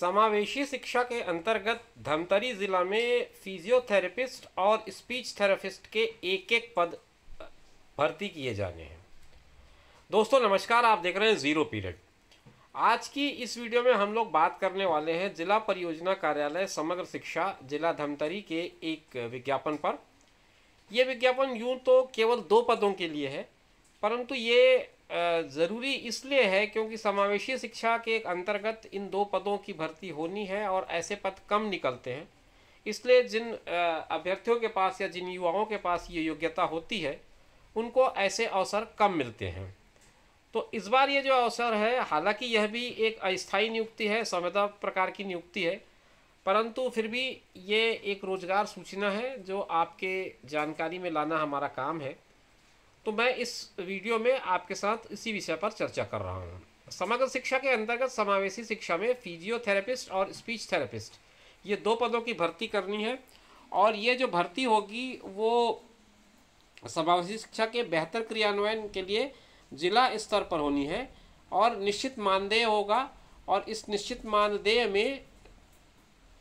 समावेशी शिक्षा के अंतर्गत धमतरी जिला में फिजियोथेरेपिस्ट और स्पीच थेरेपिस्ट के एक एक पद भर्ती किए जाने हैं। दोस्तों, नमस्कार, आप देख रहे हैं ज़ीरो पीरियड आज की इस वीडियो में हम लोग बात करने वाले हैं जिला परियोजना कार्यालय समग्र शिक्षा, जिला धमतरी के एक विज्ञापन पर। यह विज्ञापन यूँ तो केवल दो पदों के लिए है परंतु ये ज़रूरी इसलिए है क्योंकि समावेशी शिक्षा के अंतर्गत इन दो पदों की भर्ती होनी है और ऐसे पद कम निकलते हैं। इसलिए जिन अभ्यर्थियों के पास या जिन युवाओं के पास ये योग्यता होती है, उनको ऐसे अवसर कम मिलते हैं। तो इस बार ये जो अवसर है, हालाँकि यह भी एक अस्थायी नियुक्ति है, संविदा प्रकार की नियुक्ति है, परंतु फिर भी ये एक रोज़गार सूचना है जो आपके जानकारी में लाना हमारा काम है। तो मैं इस वीडियो में आपके साथ इसी विषय पर चर्चा कर रहा हूँ। समग्र शिक्षा के अंतर्गत समावेशी शिक्षा में फिजियोथेरेपिस्ट और स्पीच थेरेपिस्ट, ये दो पदों की भर्ती करनी है और ये जो भर्ती होगी वो समावेशी शिक्षा के बेहतर क्रियान्वयन के लिए जिला स्तर पर होनी है और निश्चित मानदेय होगा और इस निश्चित मानदेय में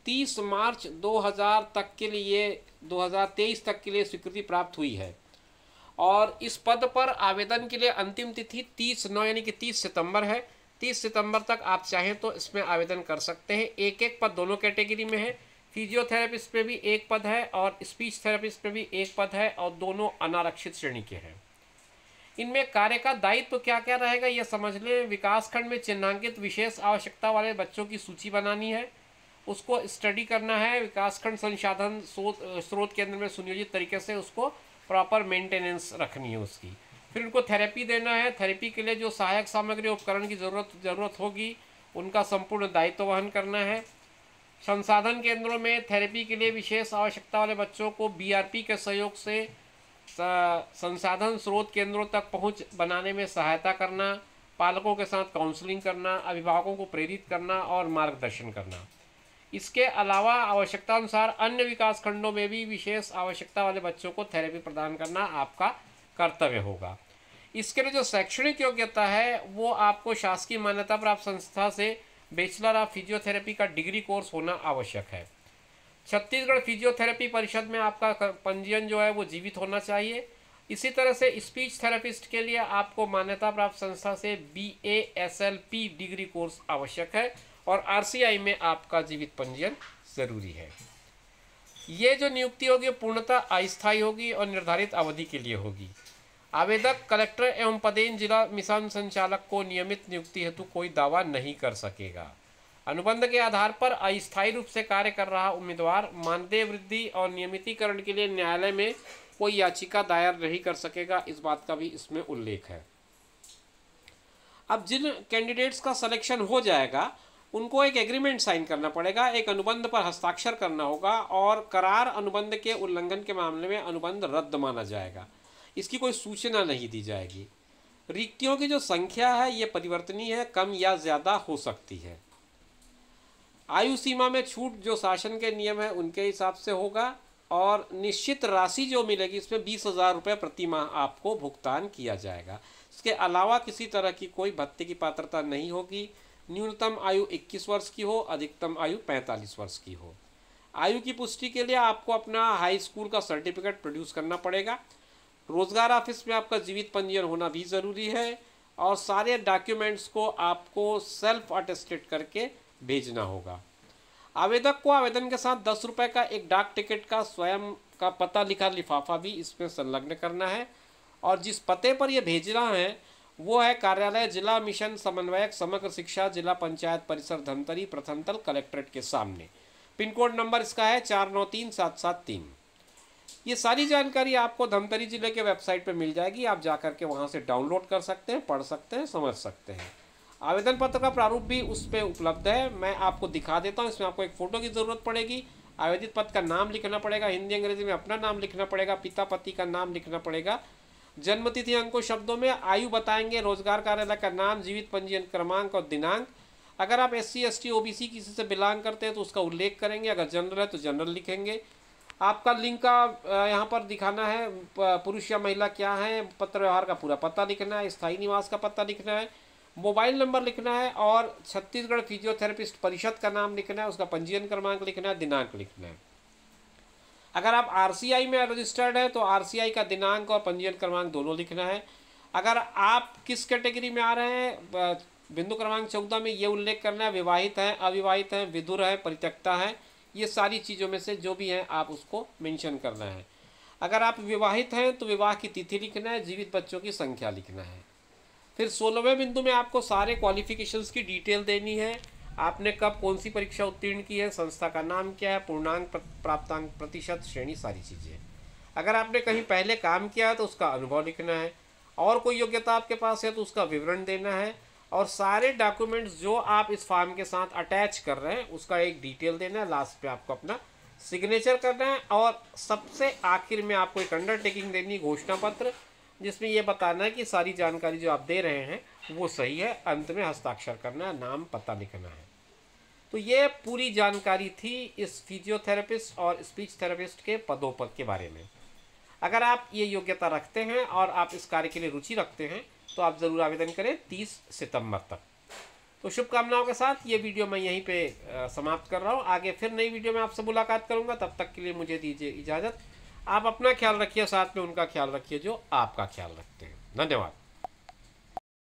30 मार्च 2000 तक के लिए 2023 तक के लिए स्वीकृति प्राप्त हुई है। और इस पद पर आवेदन के लिए अंतिम तिथि 30 नौ यानी कि 30 सितंबर है। 30 सितंबर तक आप चाहें तो इसमें आवेदन कर सकते हैं। एक एक पद दोनों कैटेगरी में है। फिजियोथेरेपिस्ट पे भी एक पद है और स्पीच थेरेपिस्ट पे भी एक पद है और दोनों अनारक्षित श्रेणी के हैं। इनमें कार्य का दायित्व तो क्या क्या रहेगा यह समझ लें। विकासखंड में चिन्हांकित विशेष आवश्यकता वाले बच्चों की सूची बनानी है। उसको स्टडी करना है। विकासखंड संसाधन स्रोत केंद्र में सुनियोजित तरीके से उसको प्रॉपर मेंटेनेंस रखनी है उसकी। फिर उनको थेरेपी देना है। थेरेपी के लिए जो सहायक सामग्री उपकरण की ज़रूरत ज़रूरत होगी, उनका संपूर्ण दायित्व वहन करना है। संसाधन केंद्रों में थेरेपी के लिए विशेष आवश्यकता वाले बच्चों को बीआरपी के सहयोग से संसाधन स्रोत केंद्रों तक पहुँच बनाने में सहायता करना, पालकों के साथ काउंसलिंग करना, अभिभावकों को प्रेरित करना और मार्गदर्शन करना। इसके अलावा आवश्यकता अनुसार अन्य विकास खंडों में भी विशेष आवश्यकता वाले बच्चों को थेरेपी प्रदान करना आपका कर्तव्य होगा। इसके लिए जो शैक्षणिक योग्यता है, वो आपको शासकीय मान्यता प्राप्त संस्था से बैचलर ऑफ़ फिजियोथेरेपी का डिग्री कोर्स होना आवश्यक है। छत्तीसगढ़ फिजियोथेरेपी परिषद में आपका पंजीयन जो है, वो जीवित होना चाहिए। इसी तरह से स्पीच थेरेपिस्ट के लिए आपको मान्यता प्राप्त संस्था से B A S L P degree course आवश्यक है। और आरसीआई में आपका जीवित पंजीयन ज़रूरी है। ये जो नियुक्ति होगी पूर्णतः अस्थायी होगी और निर्धारित अवधि के लिए होगी। आवेदक, कलेक्टर एवं पदेन जिला मिशन संचालक को नियमित नियुक्ति हेतु कोई दावा नहीं कर सकेगा। अनुबंध के आधार पर अस्थायी रूप से कार्य कर रहा उम्मीदवार मानदेय वृद्धि और नियमितीकरण के लिए न्यायालय में कोई याचिका दायर नहीं कर सकेगा, इस बात का भी इसमें उल्लेख है। अब जिन कैंडिडेट्स का सिलेक्शन हो जाएगा उनको एक एग्रीमेंट साइन करना पड़ेगा, एक अनुबंध पर हस्ताक्षर करना होगा और करार अनुबंध के उल्लंघन के मामले में अनुबंध रद्द माना जाएगा। इसकी कोई सूचना नहीं दी जाएगी। रिक्तियों की जो संख्या है, ये परिवर्तनीय है, कम या ज़्यादा हो सकती है। आयु सीमा में छूट जो शासन के नियम है, उनके हिसाब से होगा और निश्चित राशि जो मिलेगी, इसमें बीस हज़ार रुपये प्रति माह आपको भुगतान किया जाएगा। इसके अलावा किसी तरह की कोई भत्ते की पात्रता नहीं होगी। न्यूनतम आयु 21 वर्ष की हो, अधिकतम आयु 45 वर्ष की हो। आयु की पुष्टि के लिए आपको अपना हाई स्कूल का सर्टिफिकेट प्रोड्यूस करना पड़ेगा। रोज़गार ऑफ़िस में आपका जीवित पंजीयन होना भी ज़रूरी है और सारे डॉक्यूमेंट्स को आपको सेल्फ अटेस्टेड करके भेजना होगा। आवेदक को आवेदन के साथ दस रुपये का एक डाक टिकट का स्वयं का पता लिखा लिफाफा भी इसमें संलग्न करना है और जिस पते पर यह भेजना है वो है कार्यालय, जिला मिशन समन्वयक, समग्र शिक्षा, जिला पंचायत परिसर, धमतरी प्रथम तल कलेक्ट्रेट के सामने। पिन कोड नंबर इसका है चार नौ तीन सात सात तीन। ये सारी जानकारी आपको धमतरी ज़िले के वेबसाइट पर मिल जाएगी। आप जाकर के वहाँ से डाउनलोड कर सकते हैं, पढ़ सकते हैं, समझ सकते हैं। आवेदन पत्र का प्रारूप भी उस पर उपलब्ध है। मैं आपको दिखा देता हूँ, इसमें आपको एक फ़ोटो की ज़रूरत पड़ेगी। आवेदित पद का नाम लिखना पड़ेगा, हिंदी, अंग्रेज़ी में अपना नाम लिखना पड़ेगा, पिता, पति का नाम लिखना पड़ेगा। जन्मतिथि अंको शब्दों में आयु बताएँगे, रोज़गार कार्यालय का नाम, जीवित पंजीयन क्रमांक और दिनांक। अगर आप S C S T O B C किसी से बिलोंग करते हैं तो उसका उल्लेख करेंगे। अगर जनरल है तो जनरल लिखेंगे। आपका लिंग का यहाँ पर दिखाना है पुरुष या महिला क्या है, पत्र व्यवहार का पूरा पता लिखना है, स्थायी निवास का पता लिखना है, मोबाइल नंबर लिखना है और छत्तीसगढ़ फिजियोथेरेपिस्ट परिषद का नाम लिखना है, उसका पंजीयन क्रमांक लिखना है, दिनांक लिखना है। अगर आप आरसीआई में रजिस्टर्ड है तो आरसीआई का दिनांक और पंजीयन क्रमांक दोनों लिखना है। अगर आप किस कैटेगरी में आ रहे हैं बिंदु क्रमांक चौदह में ये उल्लेख करना है, विवाहित हैं, अविवाहित हैं विदुर है, परित्यक्ता है, ये सारी चीज़ों में से जो भी हैं, आप उसको मेंशन करना है। अगर आप विवाहित हैं तो विवाह की तिथि लिखना है, जीवित बच्चों की संख्या लिखना है। फिर सोलहवें बिंदु में आपको सारे क्वालिफिकेशंस की डिटेल देनी है। आपने कब कौन सी परीक्षा उत्तीर्ण की है? संस्था का नाम क्या है? पूर्णांक प्राप्तांक प्रतिशत श्रेणी सारी चीज़ें। अगर आपने कहीं पहले काम किया है तो उसका अनुभव लिखना है। और कोई योग्यता आपके पास है तो उसका विवरण देना है। और सारे डॉक्यूमेंट्स जो आप इस फॉर्म के साथ अटैच कर रहे हैं, उसका एक डिटेल देना है। लास्ट पे आपको अपना सिग्नेचर करना है। और सबसे आखिर में आपको एक अंडरटेकिंग देनी घोषणा पत्र, जिसमें यह बताना है कि सारी जानकारी जो आप दे रहे हैं, वो सही है। अंत में हस्ताक्षर करना है, नाम पता लिखना है। तो ये पूरी जानकारी थी इस फिजियोथेरेपिस्ट और स्पीच थेरेपिस्ट के पदों पर के बारे में। अगर आप ये योग्यता रखते हैं और आप इस कार्य के लिए रुचि रखते हैं तो आप ज़रूर आवेदन करें तीस सितंबर तक। तो शुभकामनाओं के साथ ये वीडियो मैं यहीं पे समाप्त कर रहा हूँ। आगे फिर नई वीडियो में आपसे मुलाकात करूँगा। तब तक के लिए मुझे दीजिए इजाज़त। आप अपना ख्याल रखिए, साथ में उनका ख्याल रखिए जो आपका ख्याल रखते हैं। धन्यवाद।